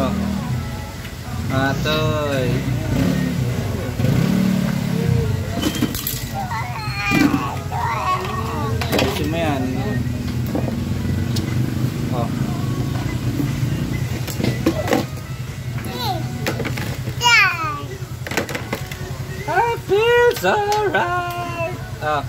Oh. Atoy. Ayusin mo yan. Oh. I feel so right. Ah.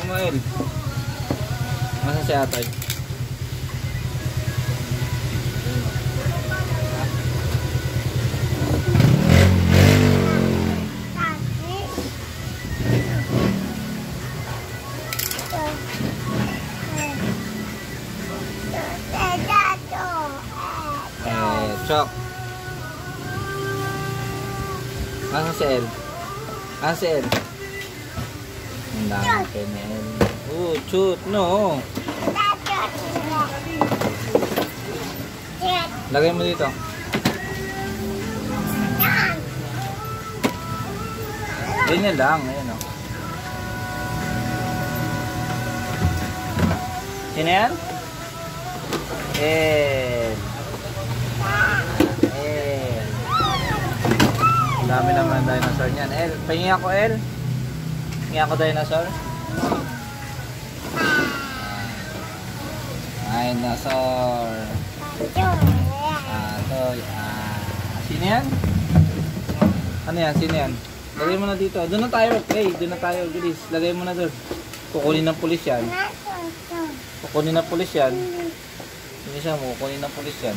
Kumain. Masa si Atoy? Chok. Masa si El? Masa si El? Ang dami kay El. Oh, shoot, no. Lagay mo dito. Ganyan lang, ayan o. Sino yan? El. El. Ang dami naman dinosaur niyan. El, pahingi ako El. Pahingi ako dinosaur. Dinosaur. Ah, to. Ah, sino yan? Ano yan? Sino yan? Lagay mo na dito. Doon na tayo. Okay, doon na tayo. Bilis. Lagay mo na doon. Kukunin ng pulis yan. Kukunin ng pulis yan. Hindi siya mo. Kukunin ng pulis yan.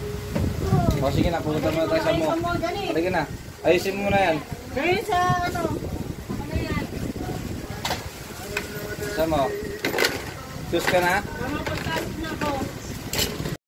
O sige na, pumunta muna tayo sa mo. Halika na. Ayusin mo muna yan. Dahil sa ano, Sa mo. Sus ka na? pagkakas na ko.